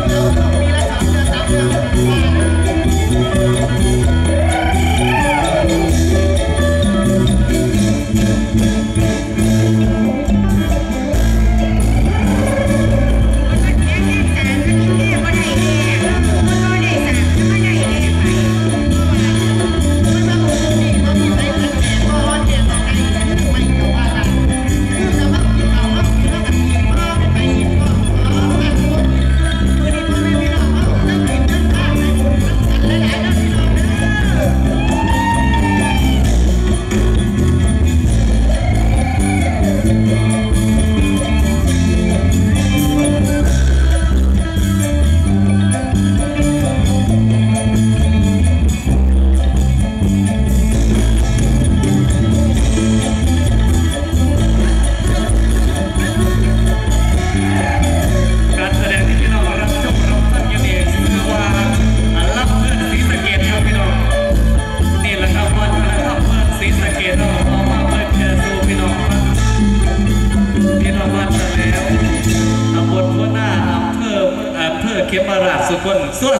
Deus. Socorro.